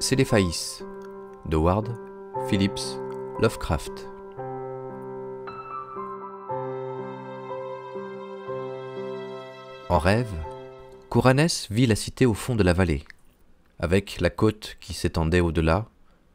C'est les faïs de Ward Phillips Lovecraft. En rêve, Kouranès vit la cité au fond de la vallée, avec la côte qui s'étendait au-delà,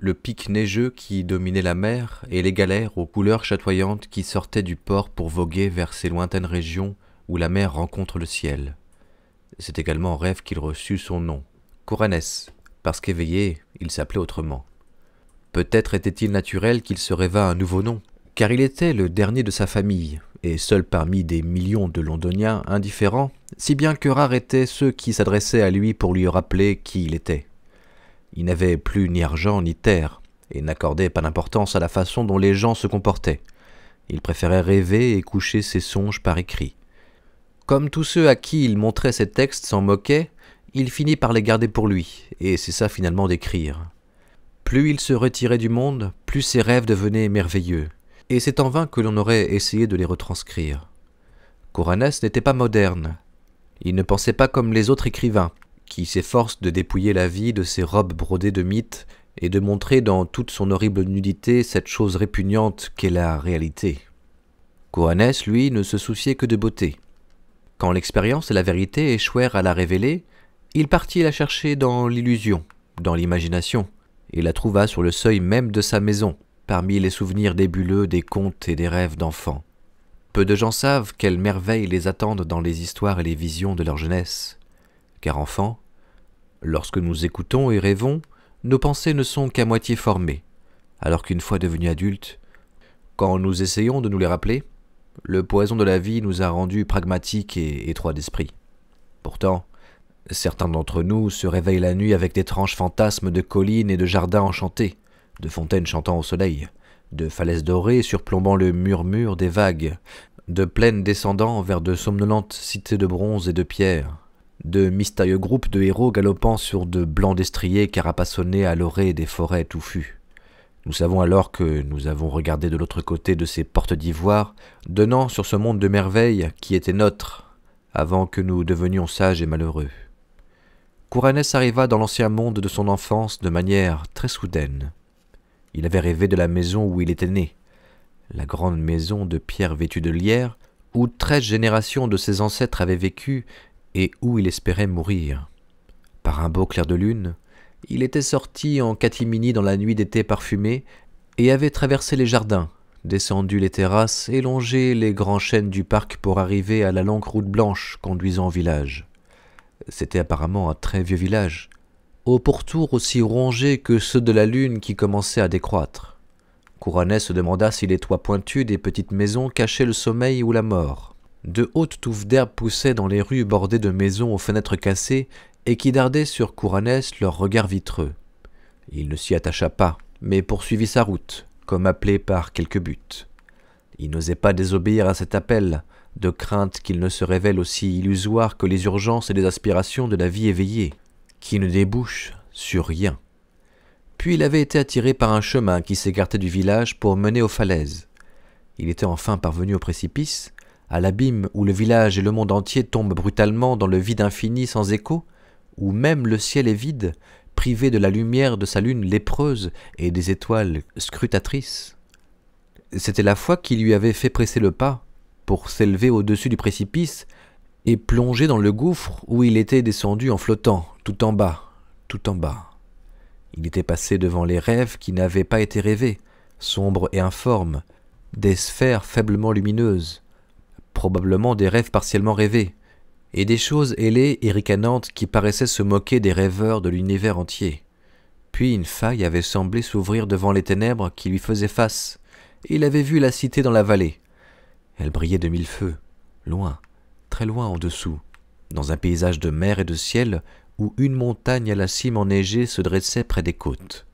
le pic neigeux qui dominait la mer et les galères aux couleurs chatoyantes qui sortaient du port pour voguer vers ces lointaines régions où la mer rencontre le ciel. C'est également en rêve qu'il reçut son nom, Kouranès, parce qu'éveillé, il s'appelait autrement. Peut-être était-il naturel qu'il se rêvât un nouveau nom, car il était le dernier de sa famille, et seul parmi des millions de Londoniens indifférents, si bien que rares étaient ceux qui s'adressaient à lui pour lui rappeler qui il était. Il n'avait plus ni argent ni terre, et n'accordait pas d'importance à la façon dont les gens se comportaient. Il préférait rêver et coucher ses songes par écrit. Comme tous ceux à qui il montrait ses textes s'en moquaient, il finit par les garder pour lui, et c'est ça finalement d'écrire. Plus il se retirait du monde, plus ses rêves devenaient merveilleux, et c'est en vain que l'on aurait essayé de les retranscrire. Coranès n'était pas moderne. Il ne pensait pas comme les autres écrivains, qui s'efforcent de dépouiller la vie de ses robes brodées de mythes et de montrer dans toute son horrible nudité cette chose répugnante qu'est la réalité. Coranès, lui, ne se souciait que de beauté. Quand l'expérience et la vérité échouèrent à la révéler, il partit la chercher dans l'illusion, dans l'imagination, et la trouva sur le seuil même de sa maison, parmi les souvenirs débuleux des contes et des rêves d'enfants. Peu de gens savent quelles merveilles les attendent dans les histoires et les visions de leur jeunesse. Car enfants, lorsque nous écoutons et rêvons, nos pensées ne sont qu'à moitié formées, alors qu'une fois devenus adultes, quand nous essayons de nous les rappeler, le poison de la vie nous a rendus pragmatiques et étroits d'esprit. Pourtant, Certains d'entre nous se réveillent la nuit avec d'étranges fantasmes de collines et de jardins enchantés, de fontaines chantant au soleil, de falaises dorées surplombant le murmure des vagues, de plaines descendant vers de somnolentes cités de bronze et de pierre, de mystérieux groupes de héros galopant sur de blancs destriers carapassonnés à l'orée des forêts touffues. Nous savons alors que nous avons regardé de l'autre côté de ces portes d'ivoire, donnant sur ce monde de merveilles qui était nôtre, avant que nous devenions sages et malheureux. Kouranès arriva dans l'ancien monde de son enfance de manière très soudaine. Il avait rêvé de la maison où il était né, la grande maison de pierre vêtue de lierre, où treize générations de ses ancêtres avaient vécu et où il espérait mourir. Par un beau clair de lune, il était sorti en catimini dans la nuit d'été parfumée et avait traversé les jardins, descendu les terrasses et longé les grands chênes du parc pour arriver à la longue route blanche conduisant au village. C'était apparemment un très vieux village, aux pourtours aussi rongés que ceux de la lune qui commençaient à décroître. Couranet se demanda si les toits pointus des petites maisons cachaient le sommeil ou la mort. De hautes touffes d'herbe poussaient dans les rues bordées de maisons aux fenêtres cassées et qui dardaient sur Kouranès leur regard vitreux. Il ne s'y attacha pas, mais poursuivit sa route, comme appelé par quelque but. Il n'osait pas désobéir à cet appel, de crainte qu'il ne se révèle aussi illusoire que les urgences et les aspirations de la vie éveillée, qui ne débouchent sur rien. Puis il avait été attiré par un chemin qui s'écartait du village pour mener aux falaises. Il était enfin parvenu au précipice, à l'abîme où le village et le monde entier tombent brutalement dans le vide infini sans écho, où même le ciel est vide, privé de la lumière de sa lune lépreuse et des étoiles scrutatrices. C'était la foi qui lui avait fait presser le pas, pour s'élever au-dessus du précipice et plonger dans le gouffre où il était descendu en flottant, tout en bas, tout en bas. Il était passé devant les rêves qui n'avaient pas été rêvés, sombres et informes, des sphères faiblement lumineuses, probablement des rêves partiellement rêvés, et des choses ailées et ricanantes qui paraissaient se moquer des rêveurs de l'univers entier. Puis une faille avait semblé s'ouvrir devant les ténèbres qui lui faisaient face, il avait vu la cité dans la vallée, elle brillait de mille feux, loin, très loin en dessous, dans un paysage de mer et de ciel où une montagne à la cime enneigée se dressait près des côtes.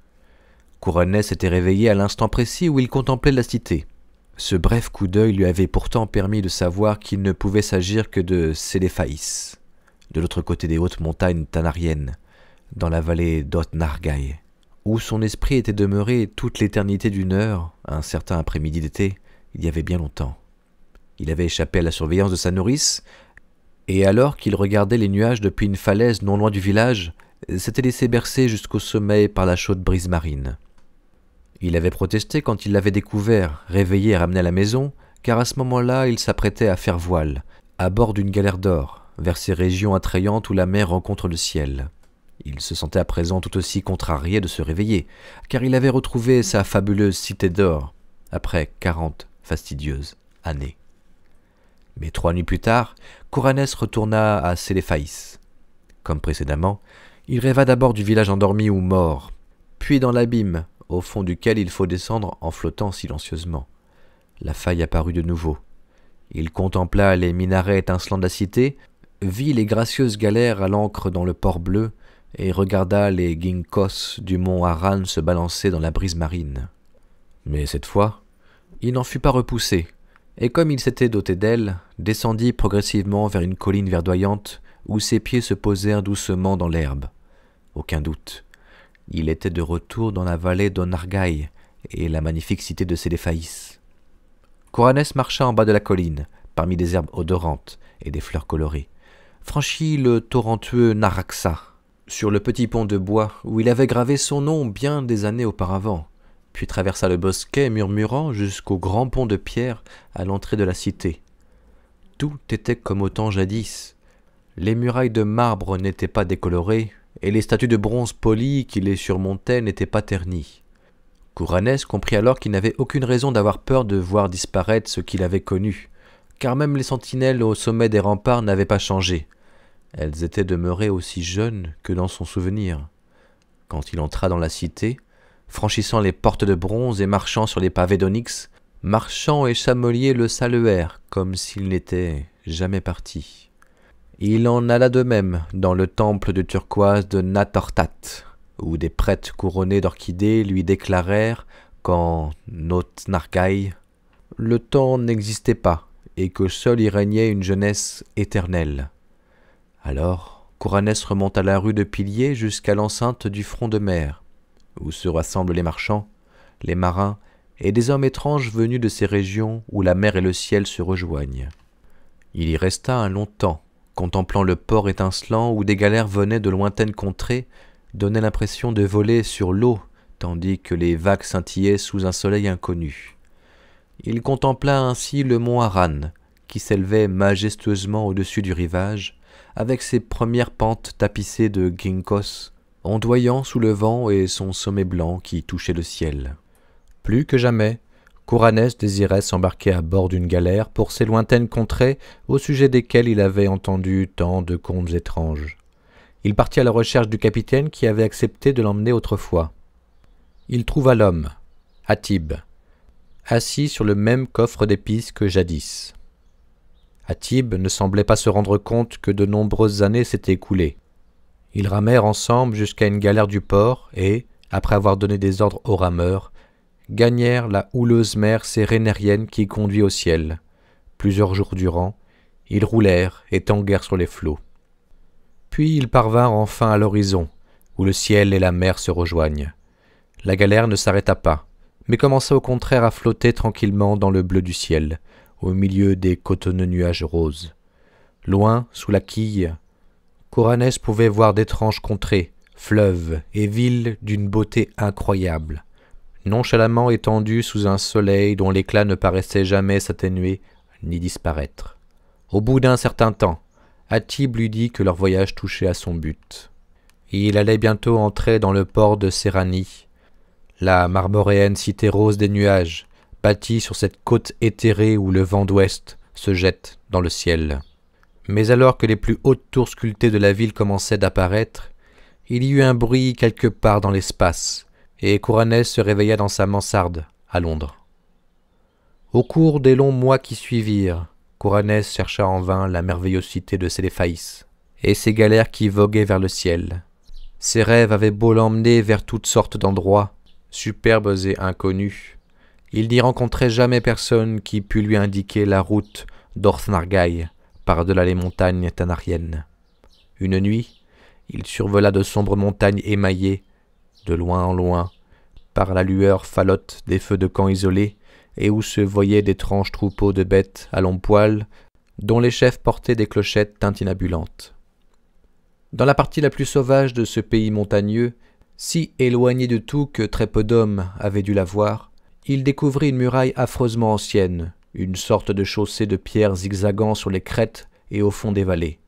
Couronnet s'était réveillé à l'instant précis où il contemplait la cité. Ce bref coup d'œil lui avait pourtant permis de savoir qu'il ne pouvait s'agir que de Sédéphaïs, de l'autre côté des hautes montagnes tanariennes, dans la vallée d'Otnargaï, où son esprit était demeuré toute l'éternité d'une heure, un certain après-midi d'été, il y avait bien longtemps. Il avait échappé à la surveillance de sa nourrice, et alors qu'il regardait les nuages depuis une falaise non loin du village, s'était laissé bercer jusqu'au sommeil par la chaude brise marine. Il avait protesté quand il l'avait découvert, réveillé et ramené à la maison, car à ce moment-là il s'apprêtait à faire voile, à bord d'une galère d'or, vers ces régions attrayantes où la mer rencontre le ciel. Il se sentait à présent tout aussi contrarié de se réveiller, car il avait retrouvé sa fabuleuse cité d'or, après quarante fastidieuses années. Mais trois nuits plus tard, Kouranès retourna à Séléphaïs. Comme précédemment, il rêva d'abord du village endormi ou mort, puis dans l'abîme, au fond duquel il faut descendre en flottant silencieusement. La faille apparut de nouveau. Il contempla les minarets étincelants de la cité, vit les gracieuses galères à l'ancre dans le port bleu, et regarda les ginkgos du mont Haran se balancer dans la brise marine. Mais cette fois, il n'en fut pas repoussé, et comme il s'était doté d'elle, descendit progressivement vers une colline verdoyante où ses pieds se posèrent doucement dans l'herbe. Aucun doute, il était de retour dans la vallée d'Onargaï et la magnifique cité de Séléphaïs. Coranès marcha en bas de la colline, parmi des herbes odorantes et des fleurs colorées, franchit le torrentueux Naraxa, sur le petit pont de bois où il avait gravé son nom bien des années auparavant, puis traversa le bosquet murmurant jusqu'au grand pont de pierre à l'entrée de la cité. Tout était comme au temps jadis. Les murailles de marbre n'étaient pas décolorées, et les statues de bronze polies qui les surmontaient n'étaient pas ternies. Kouranès comprit alors qu'il n'avait aucune raison d'avoir peur de voir disparaître ce qu'il avait connu, car même les sentinelles au sommet des remparts n'avaient pas changé. Elles étaient demeurées aussi jeunes que dans son souvenir. Quand il entra dans la cité, franchissant les portes de bronze et marchant sur les pavés d'onyx, marchant et chamelier le saluèrent comme s'il n'était jamais parti. Il en alla de même dans le temple de turquoise de Natortat, où des prêtres couronnés d'orchidées lui déclarèrent qu'en Notnargaï, le temps n'existait pas et que seul y régnait une jeunesse éternelle. Alors, Kouranès remonta la rue de Piliers jusqu'à l'enceinte du front de mer, où se rassemblent les marchands, les marins et des hommes étranges venus de ces régions où la mer et le ciel se rejoignent. Il y resta un long temps, contemplant le port étincelant où des galères venaient de lointaines contrées, donnaient l'impression de voler sur l'eau, tandis que les vagues scintillaient sous un soleil inconnu. Il contempla ainsi le mont Haran, qui s'élevait majestueusement au-dessus du rivage, avec ses premières pentes tapissées de ginkgos, ondoyant sous le vent et son sommet blanc qui touchait le ciel. Plus que jamais, Kouranès désirait s'embarquer à bord d'une galère pour ces lointaines contrées au sujet desquelles il avait entendu tant de contes étranges. Il partit à la recherche du capitaine qui avait accepté de l'emmener autrefois. Il trouva l'homme, Atib, assis sur le même coffre d'épices que jadis. Atib ne semblait pas se rendre compte que de nombreuses années s'étaient écoulées. Ils ramèrent ensemble jusqu'à une galère du port et, après avoir donné des ordres aux rameurs, gagnèrent la houleuse mer sérénérienne qui conduit au ciel. Plusieurs jours durant, ils roulèrent et tanguèrent sur les flots. Puis ils parvinrent enfin à l'horizon, où le ciel et la mer se rejoignent. La galère ne s'arrêta pas, mais commença au contraire à flotter tranquillement dans le bleu du ciel, au milieu des cotonneux nuages roses. Loin, sous la quille, Coranès pouvait voir d'étranges contrées, fleuves et villes d'une beauté incroyable, nonchalamment étendues sous un soleil dont l'éclat ne paraissait jamais s'atténuer ni disparaître. Au bout d'un certain temps, Atib lui dit que leur voyage touchait à son but. Il allait bientôt entrer dans le port de Séranie, la marmoréenne cité rose des nuages, bâtie sur cette côte éthérée où le vent d'ouest se jette dans le ciel. Mais alors que les plus hautes tours sculptées de la ville commençaient d'apparaître, il y eut un bruit quelque part dans l'espace, et Kouranès se réveilla dans sa mansarde, à Londres. Au cours des longs mois qui suivirent, Kouranès chercha en vain la merveilleuse cité de Séléphaïs, et ses galères qui voguaient vers le ciel. Ses rêves avaient beau l'emmener vers toutes sortes d'endroits, superbes et inconnus, il n'y rencontrait jamais personne qui pût lui indiquer la route d'Orthnargaï par-delà les montagnes tanariennes. Une nuit, il survola de sombres montagnes émaillées, de loin en loin, par la lueur falote des feux de camp isolés, et où se voyaient d'étranges troupeaux de bêtes à longs poils, dont les chefs portaient des clochettes tintinabulantes. Dans la partie la plus sauvage de ce pays montagneux, si éloigné de tout que très peu d'hommes avaient dû la voir, il découvrit une muraille affreusement ancienne, une sorte de chaussée de pierres zigzagant sur les crêtes et au fond des vallées.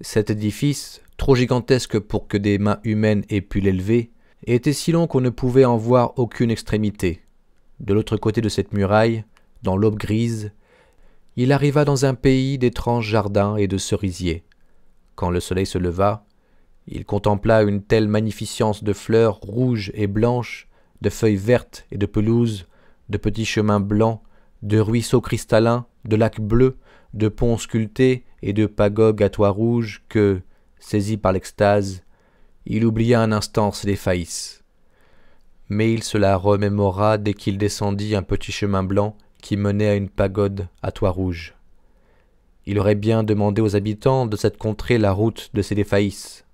Cet édifice, trop gigantesque pour que des mains humaines aient pu l'élever, était si long qu'on ne pouvait en voir aucune extrémité. De l'autre côté de cette muraille, dans l'aube grise, il arriva dans un pays d'étranges jardins et de cerisiers. Quand le soleil se leva, il contempla une telle magnificence de fleurs rouges et blanches, de feuilles vertes et de pelouses, de petits chemins blancs, de ruisseaux cristallins, de lacs bleus, de ponts sculptés et de pagodes à toits rouges que, saisi par l'extase, il oublia un instant ses défaillisses. Mais il se la remémora dès qu'il descendit un petit chemin blanc qui menait à une pagode à toit rouge. Il aurait bien demandé aux habitants de cette contrée la route de ces défaillisses.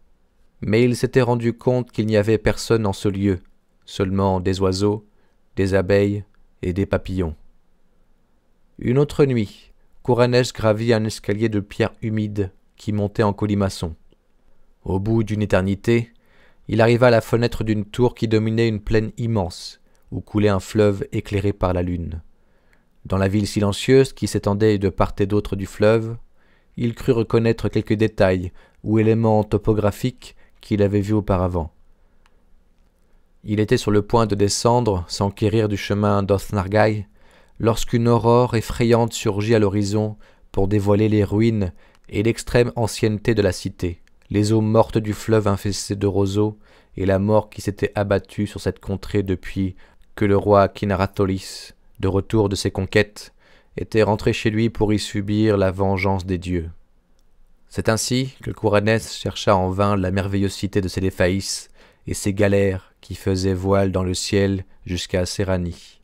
Mais il s'était rendu compte qu'il n'y avait personne en ce lieu, seulement des oiseaux, des abeilles et des papillons. Une autre nuit, Couranès gravit un escalier de pierre humide qui montait en colimaçon. Au bout d'une éternité, il arriva à la fenêtre d'une tour qui dominait une plaine immense, où coulait un fleuve éclairé par la lune. Dans la ville silencieuse qui s'étendait de part et d'autre du fleuve, il crut reconnaître quelques détails ou éléments topographiques qu'il avait vus auparavant. Il était sur le point de descendre, s'enquérir du chemin d'Othnargai, lorsqu'une aurore effrayante surgit à l'horizon pour dévoiler les ruines et l'extrême ancienneté de la cité les eaux mortes du fleuve infesté de roseaux, et la mort qui s'était abattue sur cette contrée depuis que le roi Kinaratolis, de retour de ses conquêtes, était rentré chez lui pour y subir la vengeance des dieux. C'est ainsi que Kouranès chercha en vain la merveilleuse de ses défaillisses et ses galères qui faisaient voile dans le ciel jusqu'à Séranie.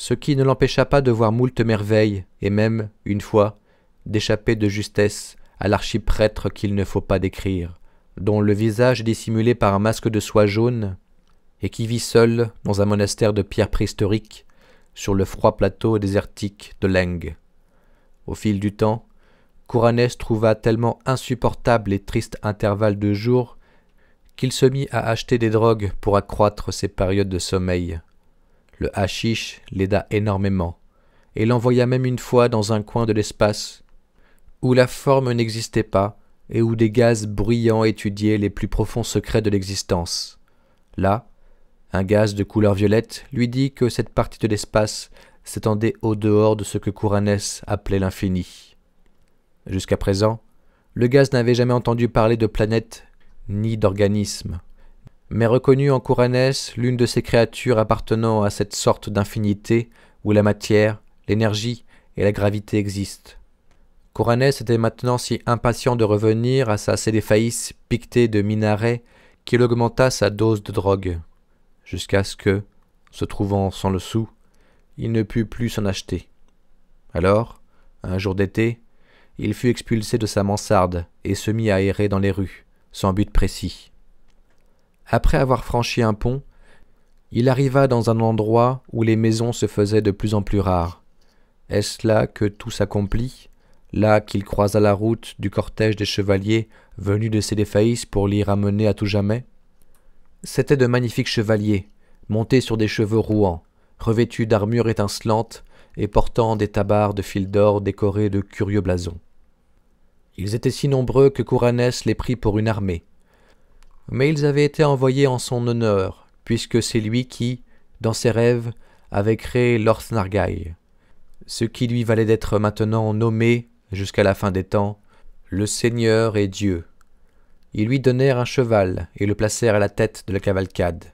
Ce qui ne l'empêcha pas de voir moult merveilles et même, une fois, d'échapper de justesse à l'archiprêtre qu'il ne faut pas décrire, dont le visage est dissimulé par un masque de soie jaune, et qui vit seul dans un monastère de pierre préhistorique sur le froid plateau désertique de Leng. Au fil du temps, Kouranès trouva tellement insupportable les tristes intervalles de jour qu'il se mit à acheter des drogues pour accroître ses périodes de sommeil. Le hashish l'aida énormément, et l'envoya même une fois dans un coin de l'espace où la forme n'existait pas et où des gaz bruyants étudiaient les plus profonds secrets de l'existence. Là, un gaz de couleur violette lui dit que cette partie de l'espace s'étendait au dehors de ce que Kouranès appelait l'infini. Jusqu'à présent, le gaz n'avait jamais entendu parler de planète ni d'organisme, mais reconnu en Kouranès l'une de ces créatures appartenant à cette sorte d'infinité où la matière, l'énergie et la gravité existent. Couranès était maintenant si impatient de revenir à sa cédéphaïs piquetée de minarets qu'il augmenta sa dose de drogue, jusqu'à ce que, se trouvant sans le sou, il ne put plus s'en acheter. Alors, un jour d'été, il fut expulsé de sa mansarde et se mit à errer dans les rues, sans but précis. Après avoir franchi un pont, il arriva dans un endroit où les maisons se faisaient de plus en plus rares. Est-ce là que tout s'accomplit? Là qu'il croisa la route du cortège des chevaliers venus de Sédéphaïs pour l'y ramener à tout jamais? C'étaient de magnifiques chevaliers, montés sur des cheveux rouants, revêtus d'armures étincelantes et portant des tabards de fil d'or décorés de curieux blasons. Ils étaient si nombreux que Kouranès les prit pour une armée. Mais ils avaient été envoyés en son honneur, puisque c'est lui qui, dans ses rêves, avait créé l'Orthnargaï, ce qui lui valait d'être maintenant nommé jusqu'à la fin des temps, le Seigneur est Dieu. Ils lui donnèrent un cheval et le placèrent à la tête de la cavalcade.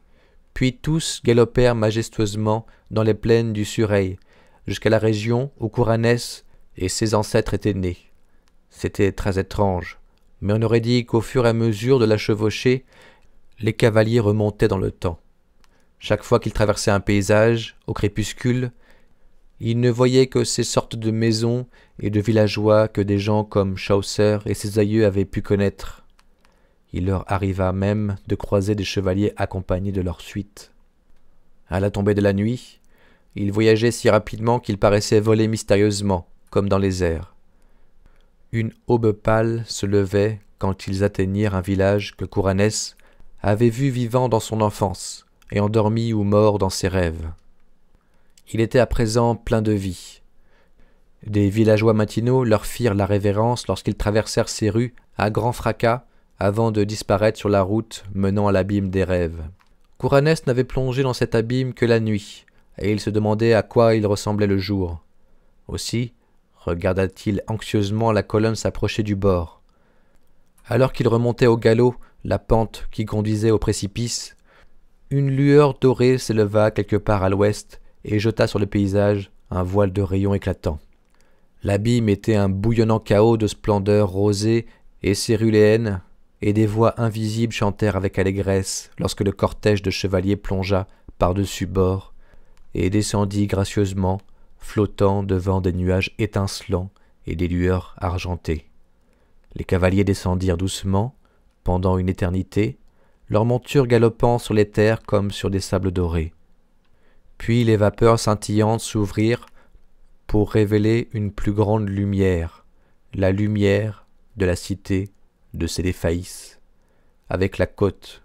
Puis tous galopèrent majestueusement dans les plaines du Sureil, jusqu'à la région où Kouranès et ses ancêtres étaient nés. C'était très étrange, mais on aurait dit qu'au fur et à mesure de la chevauchée, les cavaliers remontaient dans le temps. Chaque fois qu'ils traversaient un paysage, au crépuscule, il ne voyait que ces sortes de maisons et de villageois que des gens comme Chaucer et ses aïeux avaient pu connaître. Il leur arriva même de croiser des chevaliers accompagnés de leur suite. À la tombée de la nuit, ils voyageaient si rapidement qu'ils paraissaient voler mystérieusement, comme dans les airs. Une aube pâle se levait quand ils atteignirent un village que Kouranès avait vu vivant dans son enfance et endormi ou mort dans ses rêves. Il était à présent plein de vie. Des villageois matinaux leur firent la révérence lorsqu'ils traversèrent ces rues à grand fracas avant de disparaître sur la route menant à l'abîme des rêves. Kouranès n'avait plongé dans cet abîme que la nuit, et il se demandait à quoi il ressemblait le jour. Aussi regarda-t-il anxieusement la colonne s'approcher du bord. Alors qu'il remontait au galop la pente qui conduisait au précipice, une lueur dorée s'éleva quelque part à l'ouest et jeta sur le paysage un voile de rayons éclatants. L'abîme était un bouillonnant chaos de splendeurs rosées et céruléennes, et des voix invisibles chantèrent avec allégresse lorsque le cortège de chevaliers plongea par-dessus bord et descendit gracieusement, flottant devant des nuages étincelants et des lueurs argentées. Les cavaliers descendirent doucement, pendant une éternité, leurs montures galopant sur les terres comme sur des sables dorés. Puis les vapeurs scintillantes s'ouvrirent pour révéler une plus grande lumière, la lumière de la cité de Céléphaïs, avec la côte,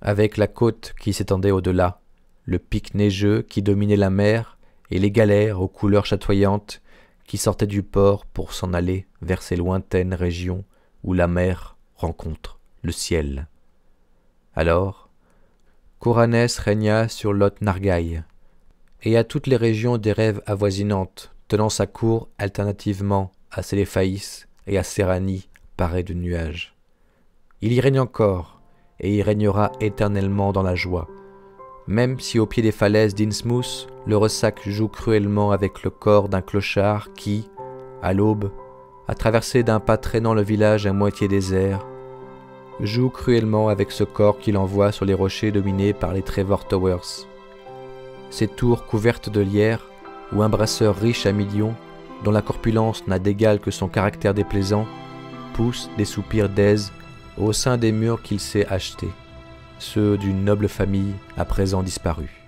avec la côte qui s'étendait au-delà, le pic neigeux qui dominait la mer et les galères aux couleurs chatoyantes qui sortaient du port pour s'en aller vers ces lointaines régions où la mer rencontre le ciel. Alors, Kouranès régna sur Lot Nargaï, et à toutes les régions des rêves avoisinantes, tenant sa cour alternativement à Séléphaïs et à Séranie paré de nuages. Il y règne encore, et y régnera éternellement dans la joie, même si au pied des falaises d'Innsmouth, le ressac joue cruellement avec le corps d'un clochard qui, à l'aube, a traversé d'un pas traînant le village à moitié désert, joue cruellement avec ce corps qu'il envoie sur les rochers dominés par les Trevor Towers. Ces tours couvertes de lierre, où un brasseur riche à millions, dont la corpulence n'a d'égal que son caractère déplaisant, pousse des soupirs d'aise au sein des murs qu'il s'est achetés, ceux d'une noble famille à présent disparue.